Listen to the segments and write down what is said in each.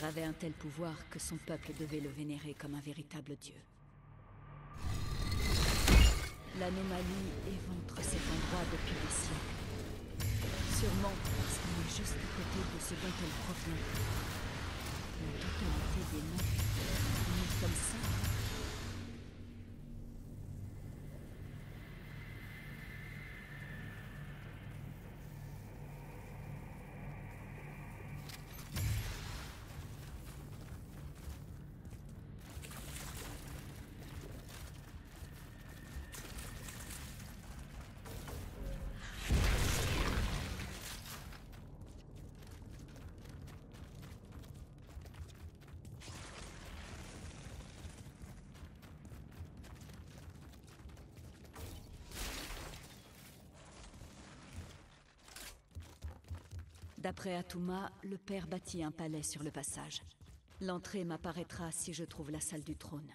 Avait un tel pouvoir que son peuple devait le vénérer comme un véritable dieu. L'anomalie éventre cet endroit depuis des siècles. Sûrement parce qu'on est juste à côté de ce dont elle provient. La totalité des est comme ça. D'après Atuma, le père bâtit un palais sur le passage. L'entrée m'apparaîtra si je trouve la salle du trône.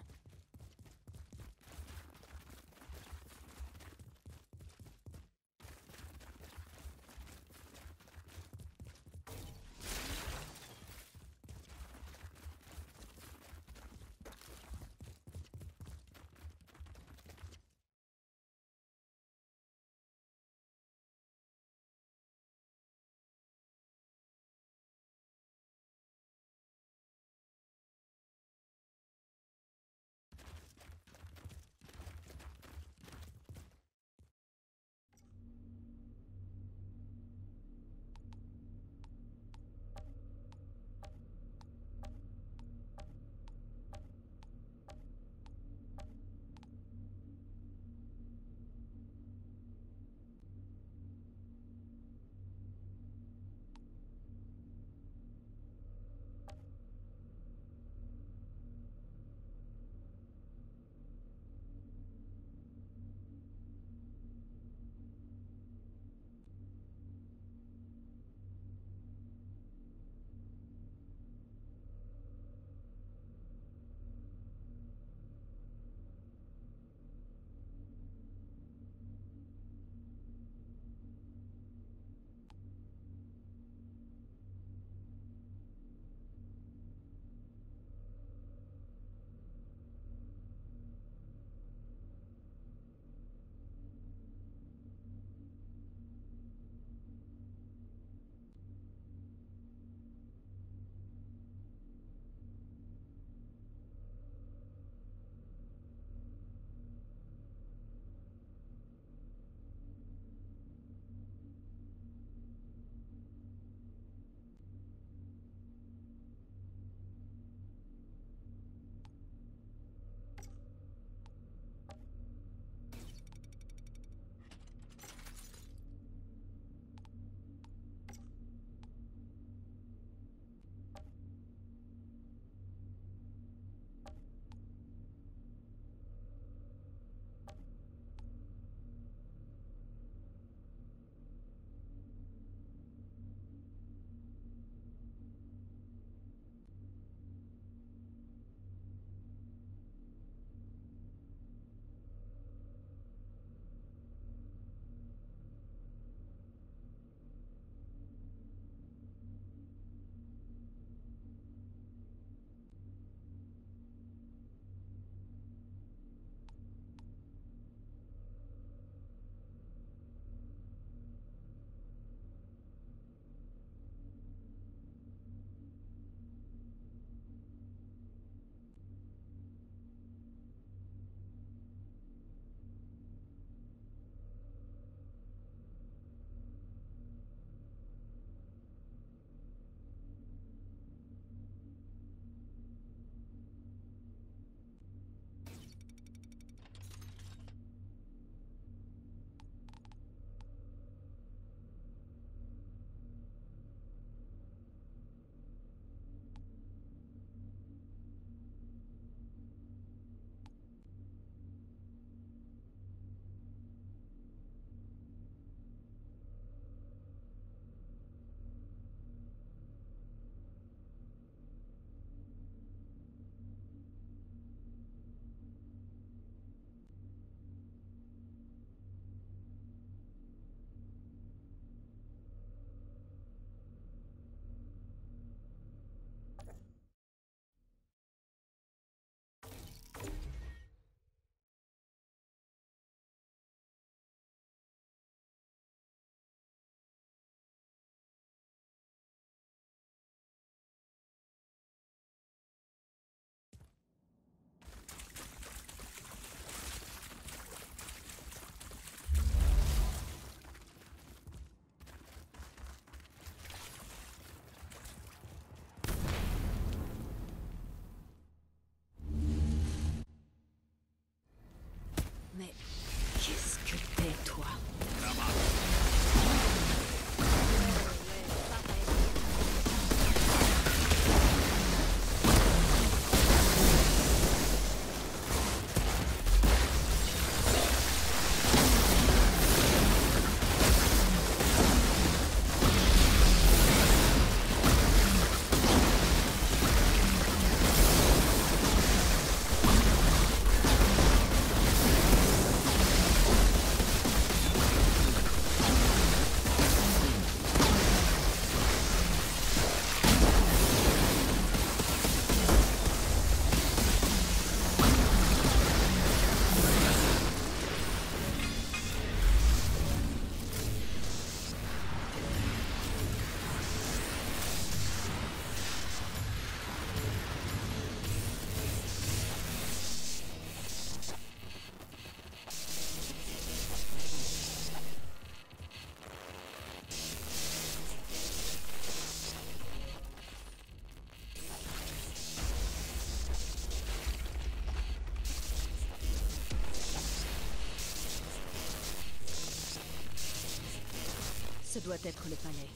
Ce doit être le palais.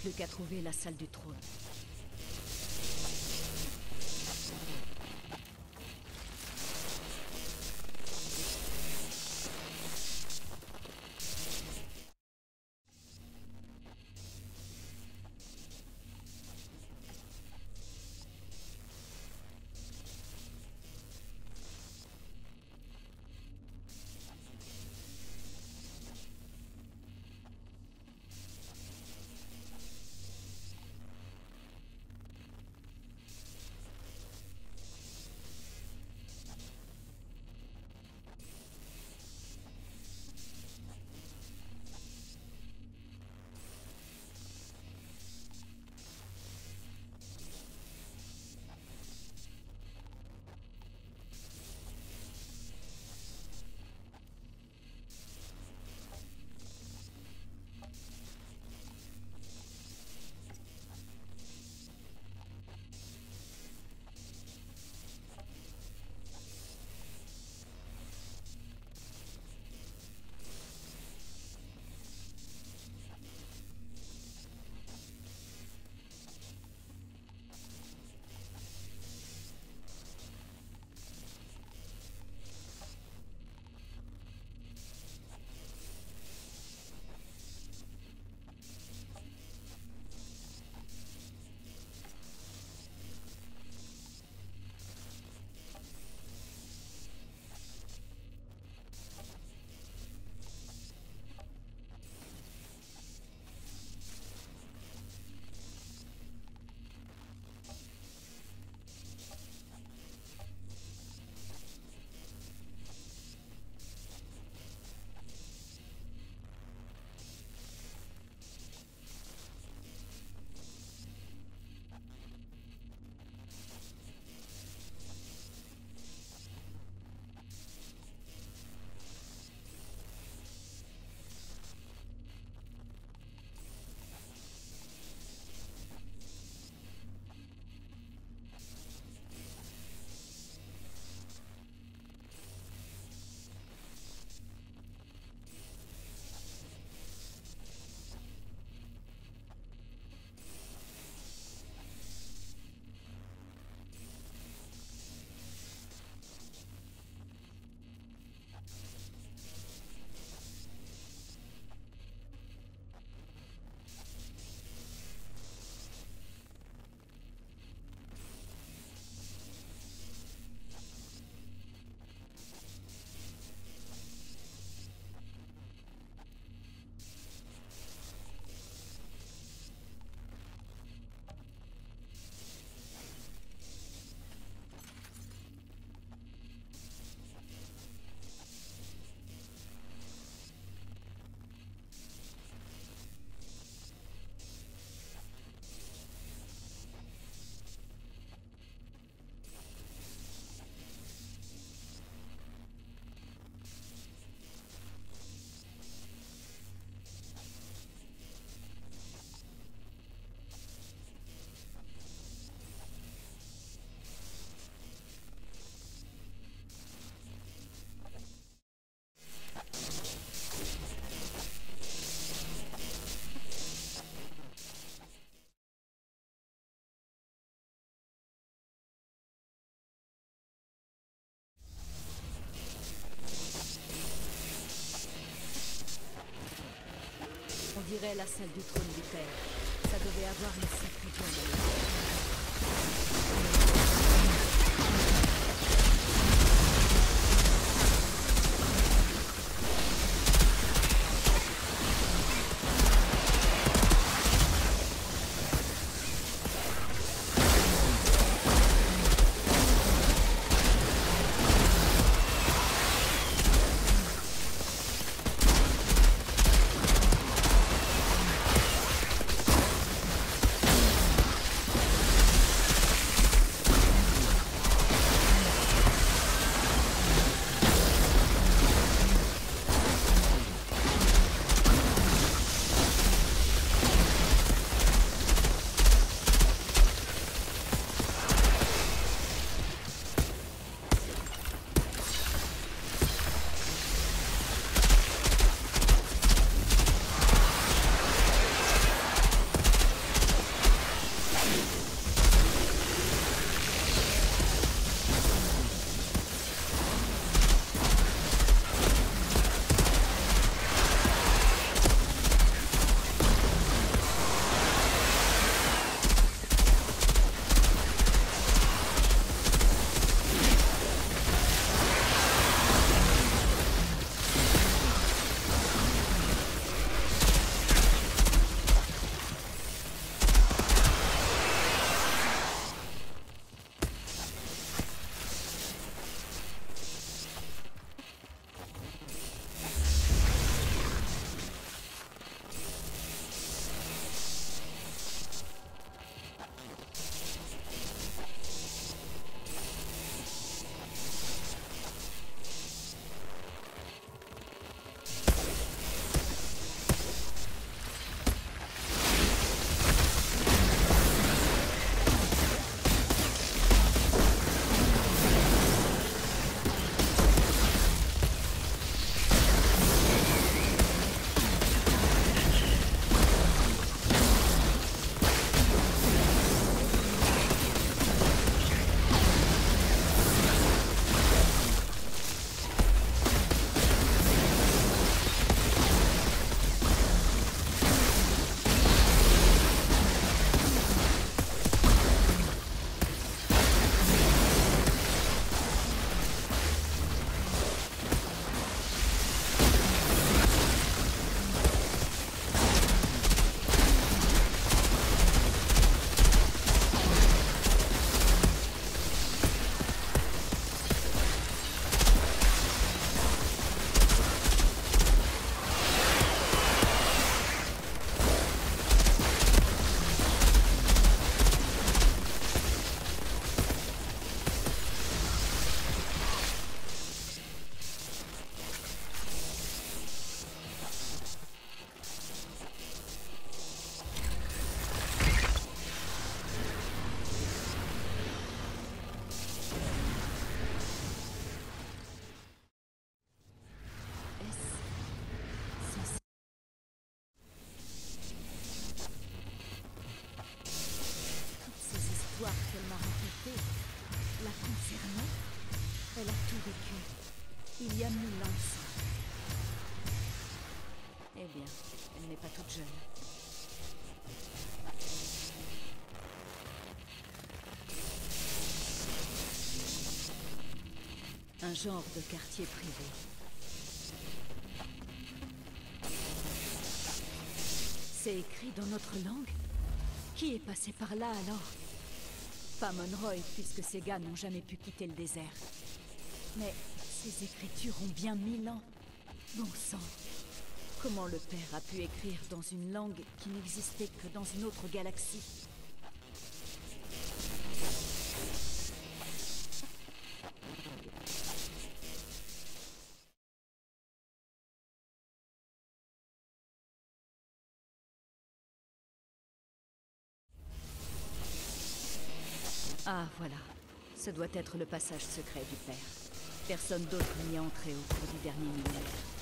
Plus qu'à trouver la salle du trône. Dirait la salle du trône du père. Ça devait avoir une Il y a Eh bien, elle n'est pas toute jeune. Un genre de quartier privé. C'est écrit dans notre langue? Qui est passé par là alors? Pas Monroy, puisque ces gars n'ont jamais pu quitter le désert. Mais ces écritures ont bien mille ans. Bon sang. Comment le père a pu écrire dans une langue qui n'existait que dans une autre galaxie? Ah, voilà. Ce doit être le passage secret du père. Personne d'autre n'y est entré au cours du dernier millénaire.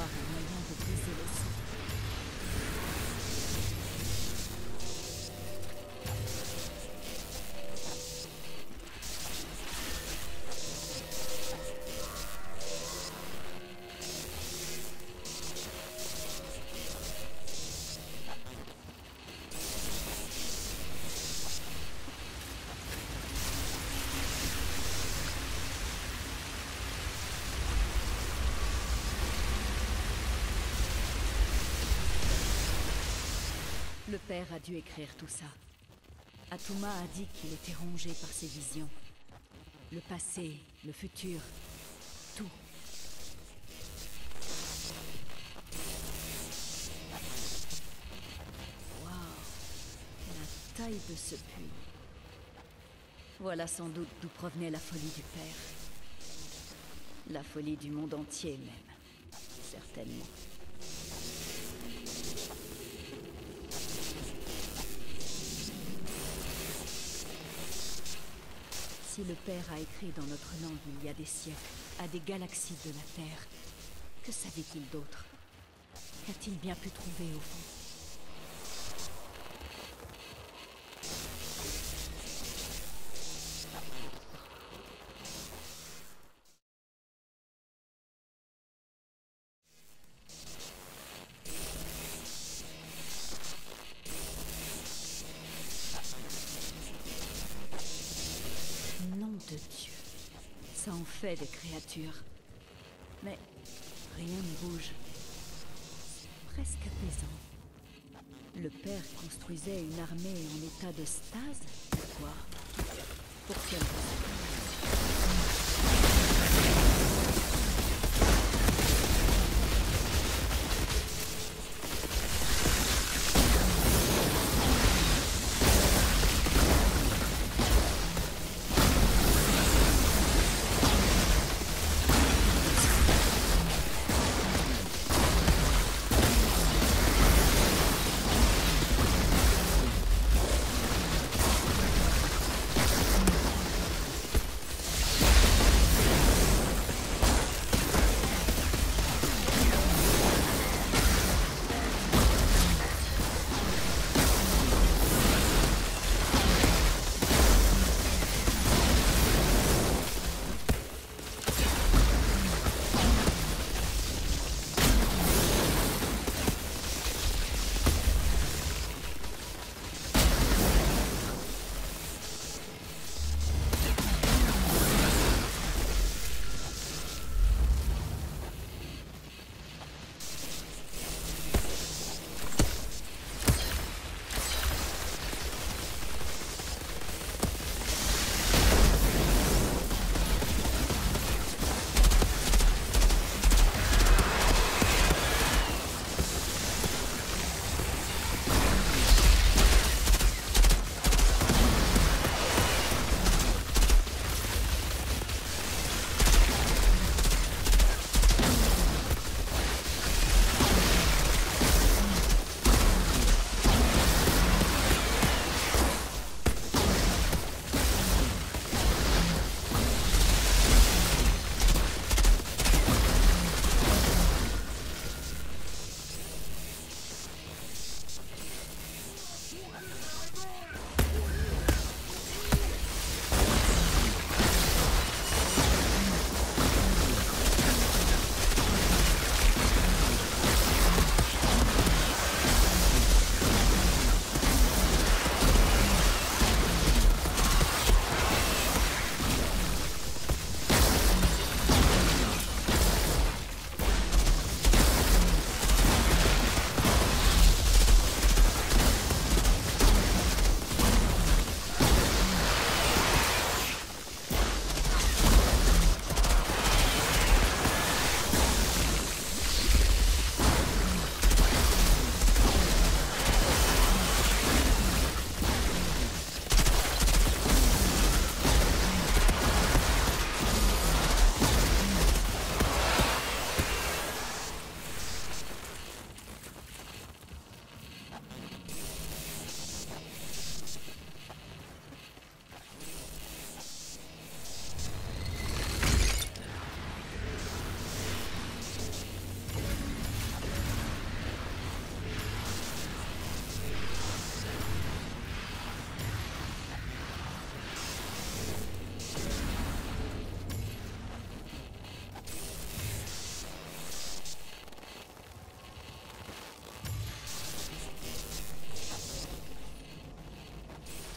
Bien y avoir un moyen père a dû écrire tout ça. Atuma a dit qu'il était rongé par ses visions. Le passé, le futur, tout. Waouh La taille de ce puits. Voilà sans doute d'où provenait la folie du père. La folie du monde entier même. Certainement. Le Père a écrit dans notre langue il y a des siècles, à des galaxies de la Terre, que savait-il d'autre? Qu'a-t-il bien pu trouver au fond? Créatures. Mais rien ne bouge. Presque apaisant. Le père construisait une armée en état de stase Pourquoi Pour quelle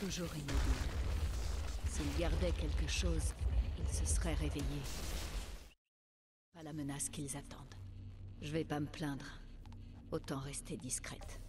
toujours immobile. S'il gardait quelque chose, il se serait réveillé. Pas la menace qu'ils attendent. Je vais pas me plaindre. Autant rester discrète.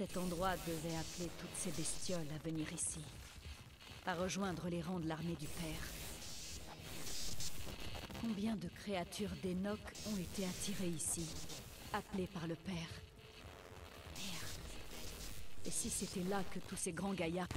Cet endroit devait appeler toutes ces bestioles à venir ici, à rejoindre les rangs de l'armée du Père. Combien de créatures d'Enoch ont été attirées ici, appelées par le Père? Merde. Et si c'était là que tous ces grands gaillards...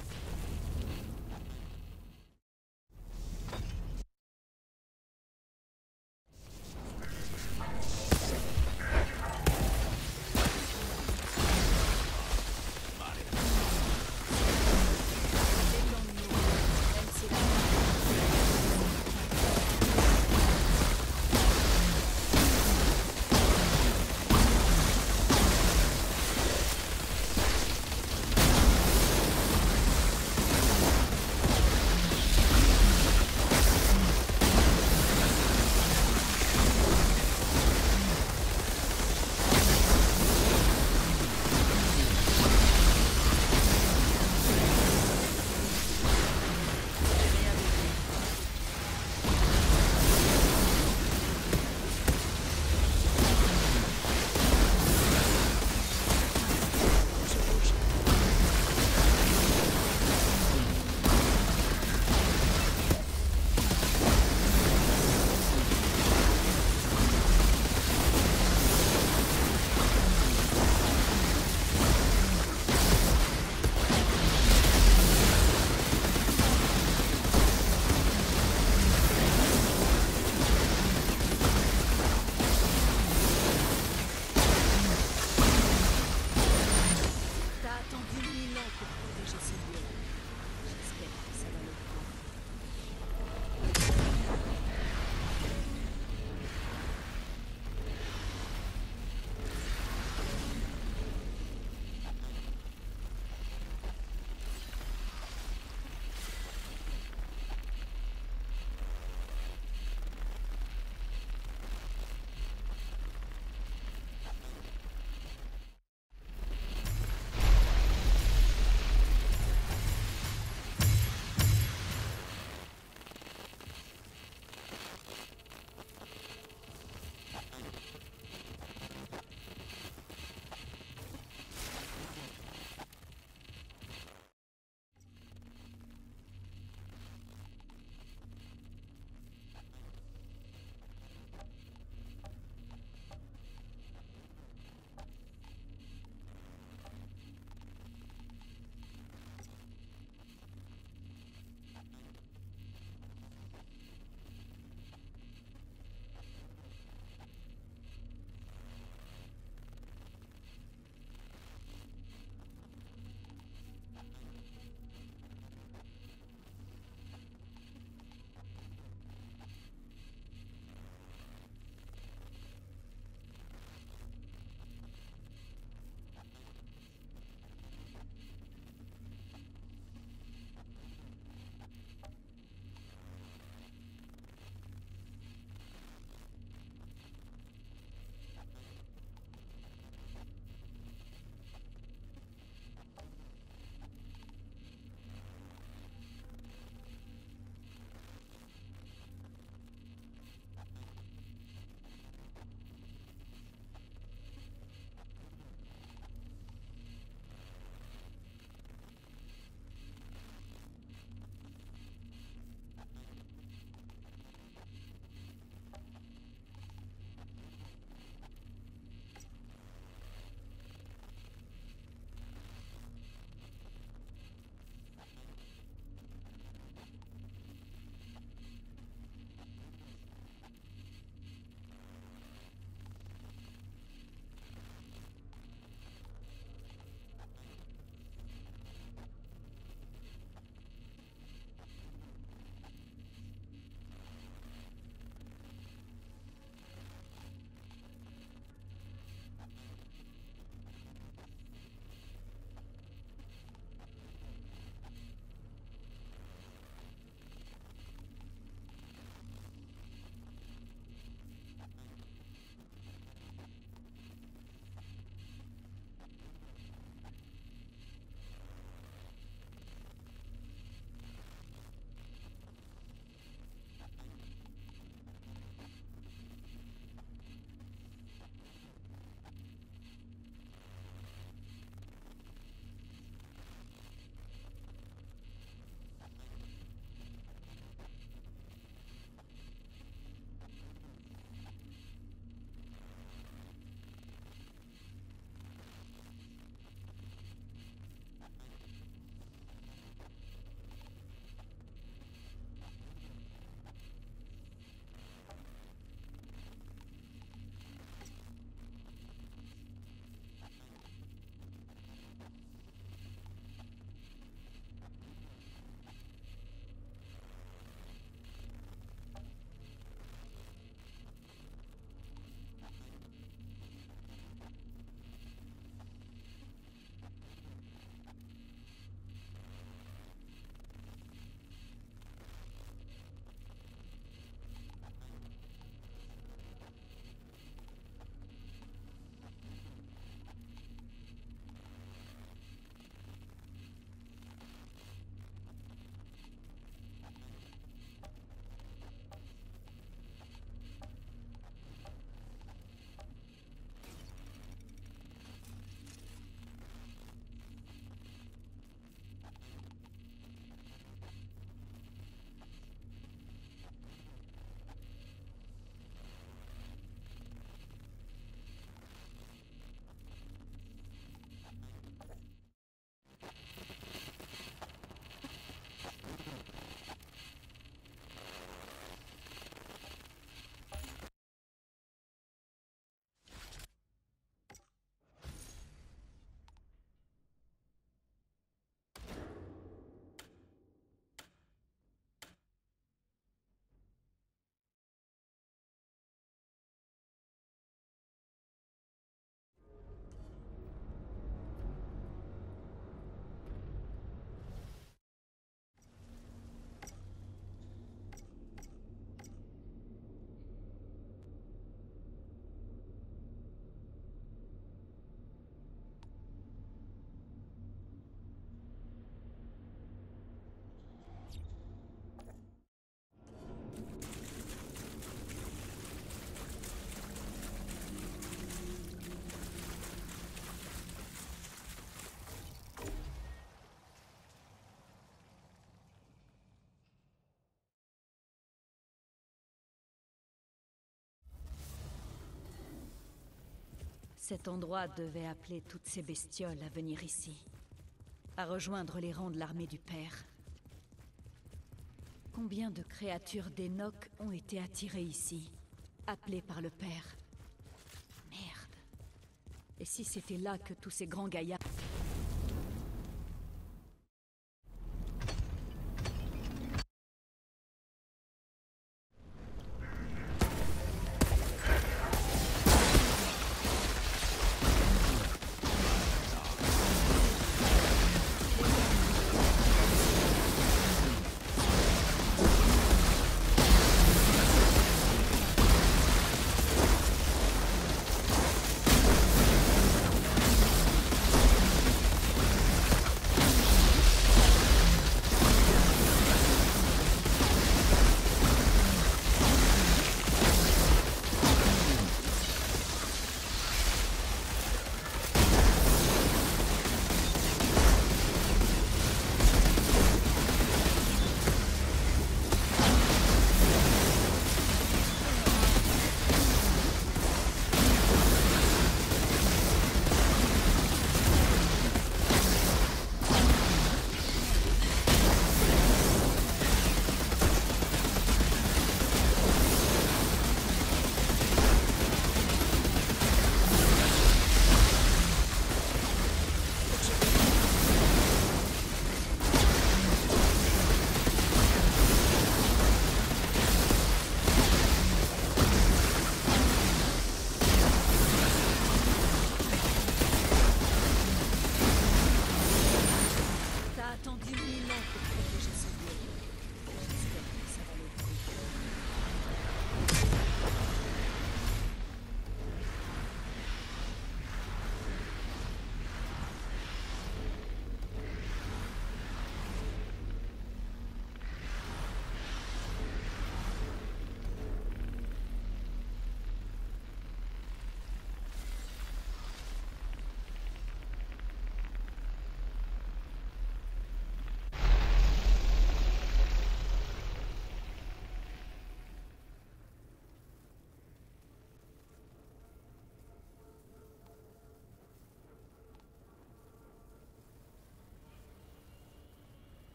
Cet endroit devait appeler toutes ces bestioles à venir ici. À rejoindre les rangs de l'armée du Père. Combien de créatures d'Enoch ont été attirées ici, appelées par le Père? Merde. Et si c'était là que tous ces grands gaillards...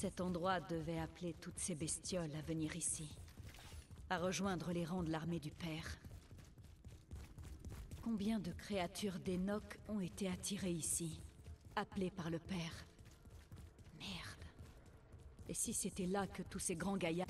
Cet endroit devait appeler toutes ces bestioles à venir ici. À rejoindre les rangs de l'armée du Père. Combien de créatures d'Enoch ont été attirées ici, appelées par le Père? Merde. Et si c'était là que tous ces grands gaillards...